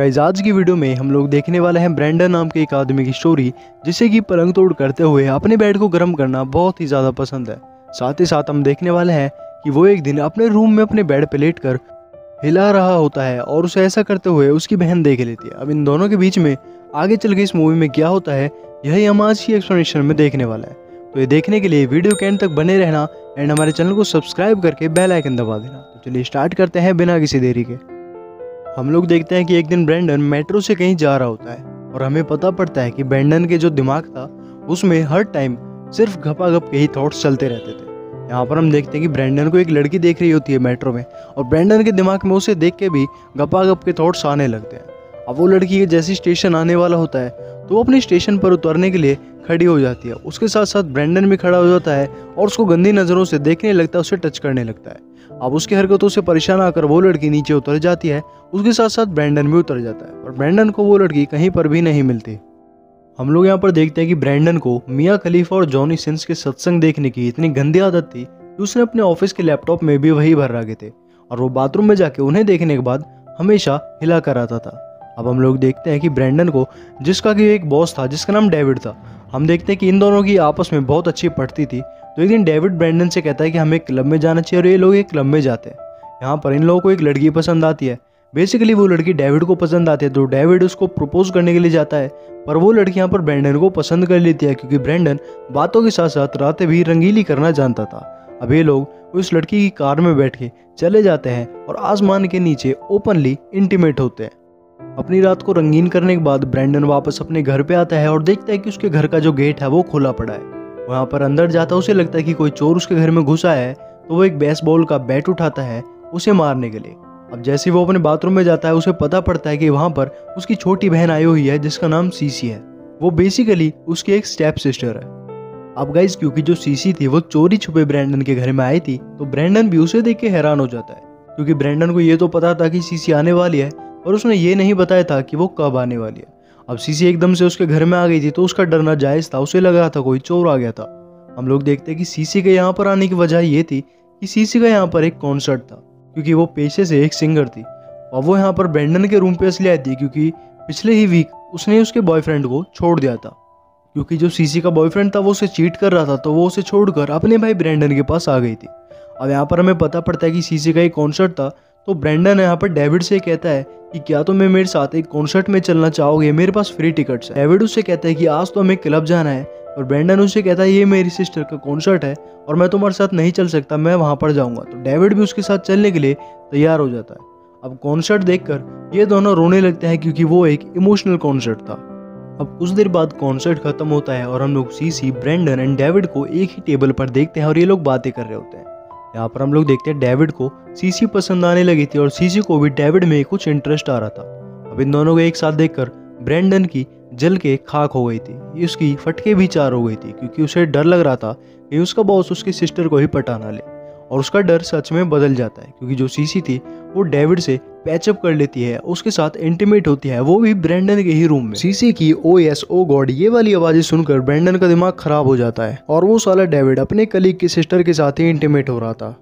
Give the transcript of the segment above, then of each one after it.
Guys आज की video में हम लोग देखने वाले हैं ब्रैंडन नाम के एक आदमी की स्टोरी, जिसे कि पलंग तोड़ करते हुए अपने बेड को गर्म करना बहुत ही ज़्यादा पसंद है। साथ ही साथ हम देखने वाले हैं कि वो एक दिन अपने रूम में अपने बेड पर लेट कर हिला रहा होता है और उसे ऐसा करते हुए उसकी बहन देख लेती है। अब इन दोनों के बीच में आगे चल के इस मूवी में क्या होता है, यही हम आज की एक्सप्लेनेशन में देखने वाला है। तो ये देखने के लिए वीडियो के एंड तक बने रहना एंड हमारे चैनल को सब्सक्राइब करके बेल आइकन दबा देना। तो चलिए स्टार्ट करते हैं बिना किसी देरी के। हम लोग देखते हैं कि एक दिन ब्रेंडन मेट्रो से कहीं जा रहा होता है और हमें पता पड़ता है कि ब्रेंडन के जो दिमाग था, उसमें हर टाइम सिर्फ़ घपाघप के ही थॉट्स चलते रहते थे। यहाँ पर हम देखते हैं कि ब्रेंडन को एक लड़की देख रही होती है मेट्रो में और ब्रेंडन के दिमाग में उसे देख के भी गपागप के थॉट्स आने लगते हैं। अब वो लड़की जैसी स्टेशन आने वाला होता है तो वो अपने स्टेशन पर उतरने के लिए खड़ी हो जाती है। उसके साथ साथ ब्रेंडन भी खड़ा हो जाता है और उसको गंदी नज़रों से देखने लगता है, उसे टच करने लगता है। अब उसकी हरकतों से परेशान आकर वो लड़की नीचे उतर जाती है। उसके साथ साथ ब्रैंडन भी उतर जाता है और ब्रैंडन को वो लड़की कहीं पर भी नहीं मिलती। हम लोग यहाँ पर देखते हैं कि ब्रैंडन को मियाँ खलीफा और जॉनी सिंस के सत्संग देखने की इतनी गंदी आदत थी कि उसने अपने ऑफ़िस के लैपटॉप में भी वही भर रखे थे और वो बाथरूम में जाके उन्हें देखने के बाद हमेशा हिला कर आता था। अब हम लोग देखते हैं कि ब्रैंडन को, जिसका कि एक बॉस था, जिसका नाम डेविड था, हम देखते हैं कि इन दोनों की आपस में बहुत अच्छी पड़ती थी तो एक दिन डेविड ब्रैंडन से कहता है कि हमें क्लब में जाना चाहिए और ये लोग एक क्लब में जाते हैं। यहाँ पर इन लोगों को एक लड़की पसंद आती है। बेसिकली वो लड़की डेविड को पसंद आती है तो डेविड उसको प्रपोज करने के लिए जाता है। पर वो लड़की यहाँ पर ब्रैंडन को पसंद कर लेती है, क्योंकि ब्रैंडन बातों के साथ साथ रातें भी रंगीली करना जानता था। अब ये लोग उस लड़की की कार में बैठ के चले जाते हैं और आसमान के नीचे ओपनली इंटीमेट होते हैं। अपनी रात को रंगीन करने के बाद ब्रैंडन वापस अपने घर पे आता है और देखता है कि उसके घर का जो गेट है वो खुला पड़ा है। वहाँ पर अंदर जाता उसे लगता है कि कोई चोर उसके घर में घुसा है तो वो एक बेसबॉल का बैट उठाता है उसे मारने के लिए। अब जैसे वो अपने बाथरूम में जाता है, उसे पता पड़ता है कि वहाँ पर उसकी छोटी बहन आई हुई है, जिसका नाम सीसी है। वो बेसिकली उसकी एक स्टेप सिस्टर है। अब गाइज़ क्योंकि जो सीसी थी, वो चोरी छुपे ब्रैंडन के घर में आई थी तो ब्रैंडन भी उसे देख के हैरान हो जाता है। क्योंकि ब्रैंडन को ये तो पता था कि सीसी आने वाली है, और उसने ये नहीं बताया था कि वो कब आने वाली है। अब सीसी एकदम से उसके घर में आ गई थी तो उसका डरना जायज़ था, उसे लग रहा था कोई चोर आ गया था। हम लोग देखते कि सीसी के यहाँ पर आने की वजह ये थी कि सीसी का यहाँ पर एक कॉन्सर्ट था, क्योंकि वो पेशे से एक सिंगर थी और वो यहाँ पर ब्रैंडन के रूम पे इसलिए आई थी क्योंकि पिछले ही वीक उसने उसके बॉयफ्रेंड को छोड़ दिया था। क्योंकि जो सीसी का बॉयफ्रेंड था वो उसे चीट कर रहा था तो वो उसे छोड़कर अपने भाई ब्रैंडन के पास आ गई थी। अब यहाँ पर हमें पता पड़ता है कि सीसी का एक कॉन्सर्ट था तो ब्रैंडन यहाँ पर डेविड से कहता है कि क्या तुम मेरे साथ एक कॉन्सर्ट में चलना चाहोगे? मेरे पास फ्री टिकट्स है। डेविड उससे कहता है कि आज तो हमें क्लब जाना है और ब्रैंडन उससे कहता है, ये मेरी सिस्टर का कॉन्सर्ट है और मैं तुम्हारे साथ नहीं चल सकता, मैं वहाँ पर जाऊँगा। तो डेविड भी उसके साथ चलने के लिए तैयार हो जाता है। अब कॉन्सर्ट देखकर ये दोनों रोने लगते हैं क्योंकि वो एक इमोशनल कॉन्सर्ट था। अब कुछ देर बाद कॉन्सर्ट खत्म होता है और हम लोग सी सी ब्रैंडन एंड डेविड को एक ही टेबल पर देखते हैं और ये लोग बातें कर रहे होते हैं। यहाँ पर हम लोग देखते हैं डेविड को सीसी पसंद आने लगी थी और सीसी को भी डेविड में कुछ इंटरेस्ट आ रहा था। अब इन दोनों को एक साथ देखकर ब्रैंडन की जल के खाक हो गई थी। उसकी फटके भी चार हो गई थी, क्योंकि उसे डर लग रहा था कि उसका बॉस उसकी सिस्टर को ही पटाना ले। और उसका डर सच में बदल जाता है, क्योंकि जो सीसी थी, वो डेविड से पैचअप कर लेती है, उसके साथ इंटीमेट होती है, वो भी ब्रैंडन के ही रूम में। सीसी की ओ एस ओ गॉड ये वाली आवाज़ें सुनकर ब्रैंडन का दिमाग खराब हो जाता है, और वो साला डेविड अपने कलीग की सिस्टर के साथ ही इंटीमेट हो रहा था।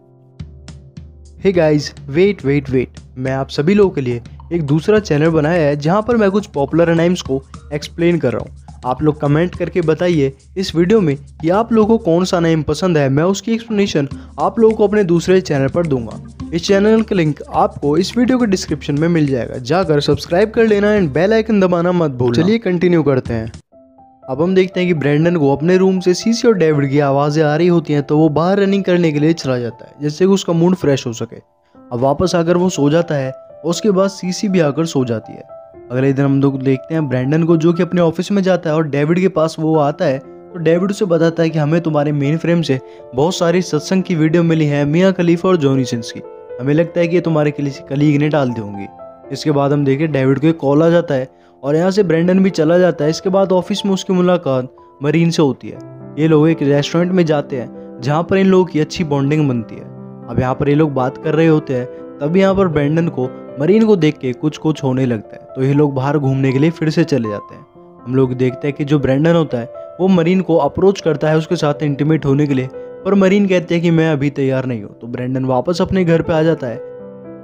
Hey guys wait wait wait मैं आप सभी लोगों के लिए एक दूसरा चैनल बनाया है, जहाँ पर मैं कुछ पॉपुलर नाइम्स को एक्सप्लेन कर रहा हूँ। आप लोग कमेंट करके बताइए, इस वीडियो में कि आप लोगों को कौन सा नेम पसंद है, मैं उसकी एक्सप्लेनेशन आप लोगों को अपने दूसरे चैनल पर दूँगा। इस चैनल का लिंक आपको इस वीडियो के डिस्क्रिप्शन में मिल जाएगा। जाकर सब्सक्राइब कर लेना एंड बेल आइकन दबाना मत भूल चलिए कंटिन्यू करते हैं। अब हम देखते हैं कि ब्रैंडन को अपने रूम से सीसी और डेविड की आवाज़ें आ रही होती हैं तो वो बाहर रनिंग करने के लिए चला जाता है, जिससे कि उसका मूड फ्रेश हो सके। अब वापस आकर वो सो जाता है उसके बाद सीसी भी आकर सो जाती है। अगले दिन हम लोग देखते हैं ब्रैंडन को जो कि अपने ऑफ़िस में जाता है और डेविड के पास वो आता है। तो डेविड उसे बताता है कि हमें तुम्हारे मेन फ्रेम से बहुत सारी सत्संग की वीडियो मिली है मियाँ खलीफा और जोनी सिंस की। हमें लगता है कि ये तुम्हारे किसी कलीग ने डाल दी होंगी। इसके बाद हम देखें डेविड को एक कॉल आ जाता है और यहाँ से ब्रैंडन भी चला जाता है। इसके बाद ऑफ़िस में उसकी मुलाकात मरीन से होती है। ये लोग एक रेस्टोरेंट में जाते हैं जहाँ पर इन लोगों की अच्छी बॉन्डिंग बनती है। अब यहाँ पर ये लोग बात कर रहे होते हैं तभी यहाँ पर ब्रैंडन को, मरीन को देख के कुछ कुछ होने लगता है। तो ये लोग बाहर घूमने के लिए फिर से चले जाते हैं। हम लोग देखते हैं कि जो ब्रैंडन होता है, वो मरीन को अप्रोच करता है उसके साथ इंटीमेट होने के लिए। पर मरीन कहते हैं कि मैं अभी तैयार नहीं हूँ तो ब्रैंडन वापस अपने घर पे आ जाता है।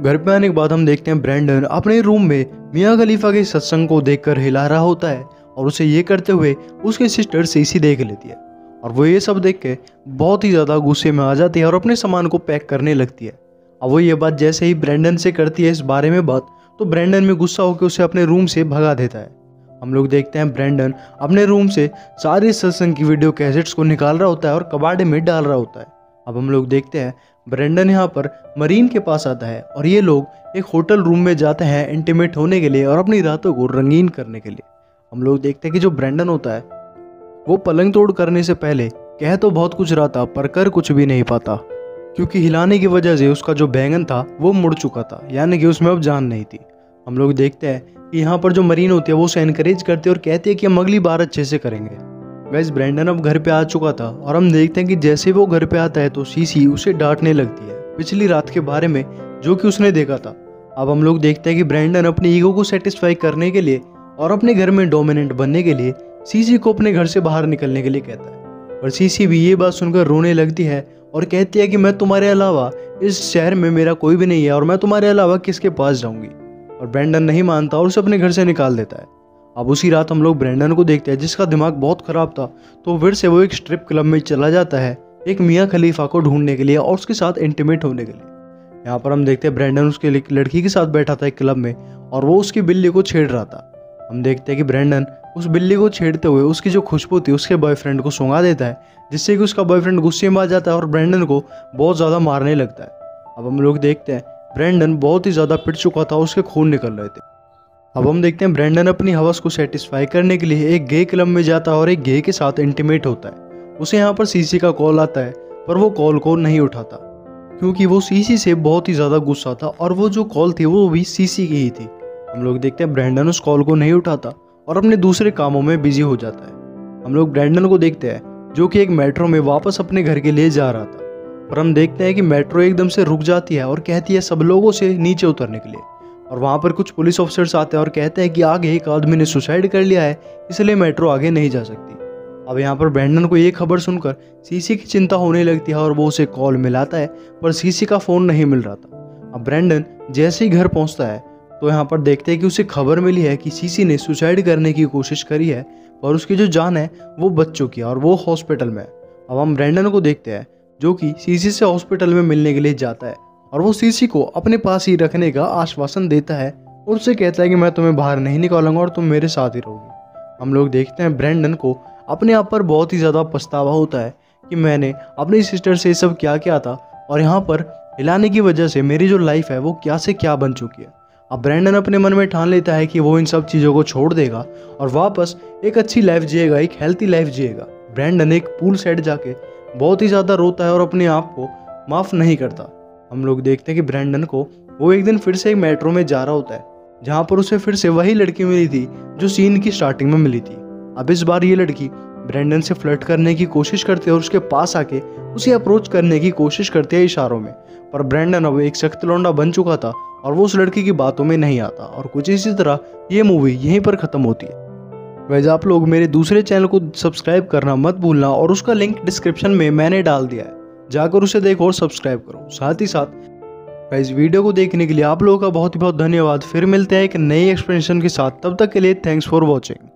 घर पे आने के बाद हम देखते हैं ब्रैंडन अपने रूम में मियाँ खलीफा के सत्संग को देखकर हिला रहा होता है और उसे ये करते हुए उसकी सिस्टर सीसी देख लेती है। और वो ये सब देख के बहुत ही ज़्यादा गुस्से में आ जाती है और अपने सामान को पैक करने लगती है। अब वो ये बात जैसे ही ब्रैंडन से करती है इस बारे में बात तो ब्रैंडन में गुस्सा होकर उसे अपने रूम से भगा देता है। हम लोग देखते हैं ब्रैंडन अपने रूम से सारे सत्संग की वीडियो कैसेट्स को निकाल रहा होता है और कबाड़े में डाल रहा होता है। अब हम लोग देखते हैं ब्रेंडन यहाँ पर मरीन के पास आता है और ये लोग एक होटल रूम में जाते हैं इंटीमेट होने के लिए और अपनी रातों को रंगीन करने के लिए। हम लोग देखते हैं कि जो ब्रेंडन होता है, वो पलंग तोड़ करने से पहले कह तो बहुत कुछ रहा था पर कर कुछ भी नहीं पाता। क्योंकि हिलाने की वजह से उसका जो बैंगन था, वो मुड़ चुका था। यानी कि उसमें अब जान नहीं थी। हम लोग देखते हैं कि यहाँ पर जो मरीन होती है, वो उसे इनकरेज करते और कहते हैं कि हम अगली बार अच्छे से करेंगे। वैस ब्रैंडन अब घर पे आ चुका था और हम देखते हैं कि जैसे वो घर पे आता है तो सीसी उसे डांटने लगती है। पिछली रात के बारे में जो कि उसने देखा था। अब हम लोग देखते हैं कि ब्रैंडन अपनी ईगो को सेटिस्फाई करने के लिए और अपने घर में डोमिनेंट बनने के लिए सीसी को अपने घर से बाहर निकलने के लिए कहता है। और सीसी भी ये बात सुनकर रोने लगती है और कहती है कि मैं तुम्हारे अलावा इस शहर में मेरा कोई भी नहीं है और मैं तुम्हारे अलावा किसके पास जाऊँगी? और ब्रैंडन नहीं मानता और उसे अपने घर से निकाल देता है। अब उसी रात हम लोग ब्रैंडन को देखते हैं, जिसका दिमाग बहुत ख़राब था तो फिर से वो एक स्ट्रिप क्लब में चला जाता है, एक मियाँ खलीफा को ढूँढने के लिए और उसके साथ इंटीमेट होने के लिए। यहाँ पर हम देखते हैं ब्रैंडन उसके लड़की के साथ बैठा था एक क्लब में, और वो उसकी बिल्ली को छेड़ रहा था। हम देखते हैं कि ब्रैंडन उस बिल्ली को छेड़ते हुए उसकी जो खुशबू थी उसके बॉयफ्रेंड को सुंगा देता है, जिससे कि उसका बॉयफ्रेंड गुस्से में आ जाता है और ब्रैंडन को बहुत ज़्यादा मारने लगता है। अब हम लोग देखते हैं ब्रैंडन बहुत ही ज़्यादा पिट चुका था, उसके खून निकल रहे थे। अब हम देखते हैं ब्रैंडन अपनी हवस को सेटिस्फाई करने के लिए एक गे क्लब में जाता है और एक गे के साथ इंटीमेट होता है। उसे यहाँ पर सीसी का कॉल आता है, पर वो कॉल को नहीं उठाता, क्योंकि वो सीसी से बहुत ही ज़्यादा गुस्सा था और वो जो कॉल थी वो भी सीसी की ही थी। हम लोग देखते हैं ब्रैंडन उस कॉल को नहीं उठाता। और अपने दूसरे कामों में बिज़ी हो जाता है। हम लोग ब्रैंडन को देखते हैं, जो कि एक मेट्रो में वापस अपने घर के लिए जा रहा था। पर हम देखते हैं कि मेट्रो एकदम से रुक जाती है और कहती है सब लोगों से नीचे उतरने के लिए। और वहाँ पर कुछ पुलिस ऑफिसर्स आते हैं और कहते हैं कि आगे एक आदमी ने सुसाइड कर लिया है, इसलिए मेट्रो आगे नहीं जा सकती। अब यहाँ पर ब्रैंडन को ये खबर सुनकर सीसी की चिंता होने लगती है और वो उसे कॉल मिलाता है, पर सीसी का फ़ोन नहीं मिल रहा था। अब ब्रैंडन जैसे ही घर पहुँचता है तो यहाँ पर देखते हैं कि उसे खबर मिली है कि सीसी ने सुसाइड करने की कोशिश करी है और उसकी जो जान है वो बच चुकी है और वो हॉस्पिटल में है। अब हम ब्रैंडन को देखते हैं, जो कि सीसी से हॉस्पिटल में मिलने के लिए जाता है और वो सीसी को अपने पास ही रखने का आश्वासन देता है और उससे कहता है कि मैं तुम्हें बाहर नहीं निकालूँगा और तुम मेरे साथ ही रहोगी। हम लोग देखते हैं ब्रैंडन को अपने आप पर बहुत ही ज़्यादा पछतावा होता है कि मैंने अपनी सिस्टर से सब क्या किया था और यहाँ पर हिलाने की वजह से मेरी जो लाइफ है वो क्या से क्या बन चुकी है। अब ब्रैंडन अपने मन में ठान लेता है कि वो इन सब चीज़ों को छोड़ देगा और वापस एक अच्छी लाइफ जिएगा, एक हेल्थी लाइफ जिएगा। ब्रैंडन एक पूल साइड जाके बहुत ही ज़्यादा रोता है और अपने आप को माफ़ नहीं करता। हम लोग देखते हैं कि ब्रैंडन को वो एक दिन फिर से एक मेट्रो में जा रहा होता है, जहाँ पर उसे फिर से वही लड़की मिली थी जो सीन की स्टार्टिंग में मिली थी। अब इस बार ये लड़की ब्रैंडन से फ्लर्ट करने की कोशिश करते हैं और उसके पास आके उसे अप्रोच करने की कोशिश करते हैं इशारों में। पर ब्रैंडन अब एक सख्त लौंडा बन चुका था और वो उस लड़की की बातों में नहीं आता और कुछ इसी तरह ये मूवी यहीं पर ख़त्म होती है। वैसे आप लोग मेरे दूसरे चैनल को सब्सक्राइब करना मत भूलना और उसका लिंक डिस्क्रिप्शन में मैंने डाल दिया है। जाकर उसे देखो और सब्सक्राइब करो। साथ ही साथ, इस वीडियो को देखने के लिए आप लोगों का बहुत ही बहुत धन्यवाद। फिर मिलते हैं एक नई एक्सप्लेनेशन के साथ। तब तक के लिए थैंक्स फॉर वॉचिंग